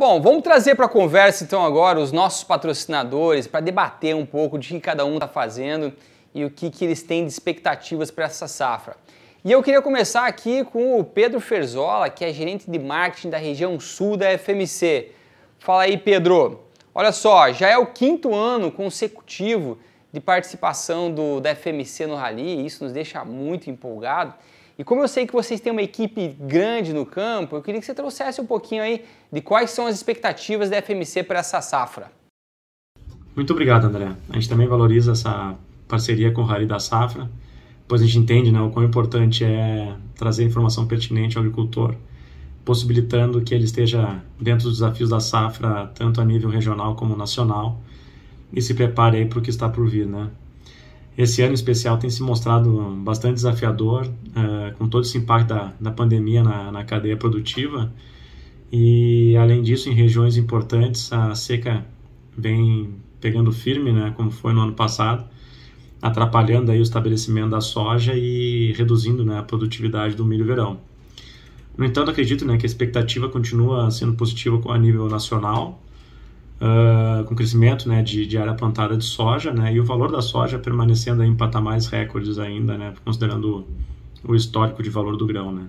Bom, vamos trazer para a conversa então agora os nossos patrocinadores para debater um pouco de que cada um está fazendo e o que, que eles têm de expectativas para essa safra. E eu queria começar aqui com o Pedro Ferzola, que é gerente de marketing da região sul da FMC. Fala aí, Pedro. Olha só, já é o quinto ano consecutivo de participação do, da FMC no Rally, isso nos deixa muito empolgado. E como eu sei que vocês têm uma equipe grande no campo, eu queria que você trouxesse um pouquinho aí de quais são as expectativas da FMC para essa safra. Muito obrigado, André. A gente também valoriza essa parceria com o Rally da Safra depois a gente entende né, o quão importante é trazer informação pertinente ao agricultor, possibilitando que ele esteja dentro dos desafios da safra, tanto a nível regional como nacional, e se prepare para o que está por vir. Né? Esse ano especial tem se mostrado bastante desafiador, uh, com todo esse impacto da, da pandemia na, na cadeia produtiva, e além disso, em regiões importantes, a seca vem pegando firme, né, como foi no ano passado, atrapalhando aí o estabelecimento da soja e reduzindo né, a produtividade do milho verão. No entanto, acredito né, que a expectativa continua sendo positiva a nível nacional, uh, com crescimento né, de, de, área plantada de soja né, e o valor da soja permanecendo em patamares recordes ainda, né, considerando o histórico de valor do grão. Né.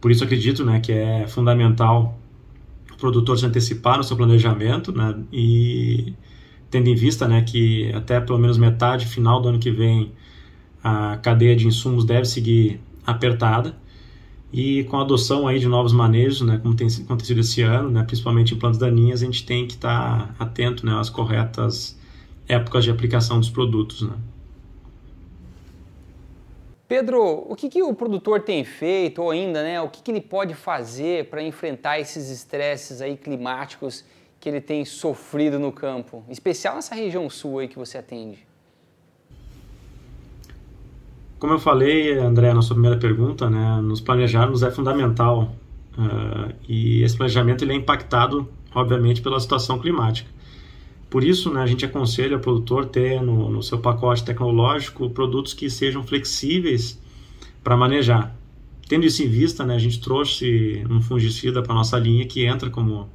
Por isso acredito né, que é fundamental o produtor se antecipar no seu planejamento né, e tendo em vista né, que até pelo menos metade final do ano que vem a cadeia de insumos deve seguir apertada e com a adoção aí de novos manejos, né, como tem acontecido esse ano, né, principalmente em plantas daninhas, a gente tem que estar tá atento né, às corretas épocas de aplicação dos produtos. Né. Pedro, o que, que o produtor tem feito ou ainda, né, o que, que ele pode fazer para enfrentar esses estresses aí climáticos que ele tem sofrido no campo, em especial nessa região sul aí que você atende? Como eu falei, André, na sua primeira pergunta, né, nos planejarmos é fundamental uh, e esse planejamento ele é impactado, obviamente, pela situação climática. Por isso, né, a gente aconselha o produtor ter no, no seu pacote tecnológico produtos que sejam flexíveis para manejar. Tendo isso em vista, né, a gente trouxe um fungicida para nossa linha que entra como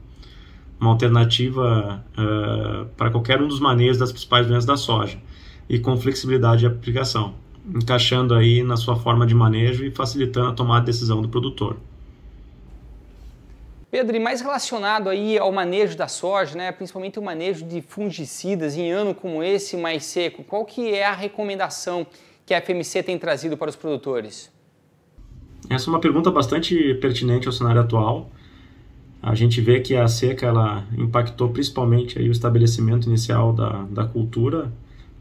uma alternativa uh, para qualquer um dos manejos das principais doenças da soja e com flexibilidade de aplicação, encaixando aí na sua forma de manejo e facilitando a tomada de decisão do produtor. Pedro, e mais relacionado aí ao manejo da soja, né, principalmente o manejo de fungicidas em ano como esse mais seco, qual que é a recomendação que a FMC tem trazido para os produtores? Essa é uma pergunta bastante pertinente ao cenário atual a gente vê que a seca ela impactou principalmente aí o estabelecimento inicial da, da cultura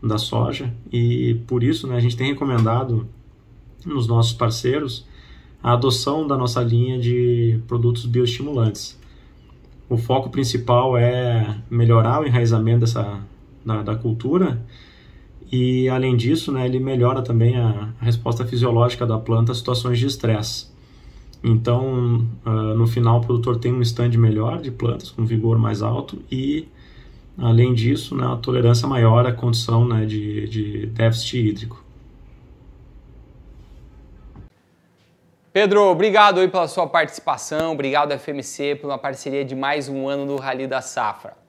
da soja e por isso né, a gente tem recomendado nos nossos parceiros a adoção da nossa linha de produtos bioestimulantes. O foco principal é melhorar o enraizamento dessa, da, da cultura e, além disso, né, ele melhora também a, a resposta fisiológica da planta a situações de estresse. Então, uh, no final, o produtor tem um stand melhor de plantas, com vigor mais alto e, além disso, né, a tolerância maior à condição né, de, de déficit hídrico. Pedro, obrigado aí pela sua participação, obrigado FMC uma parceria de mais um ano do Rally da Safra.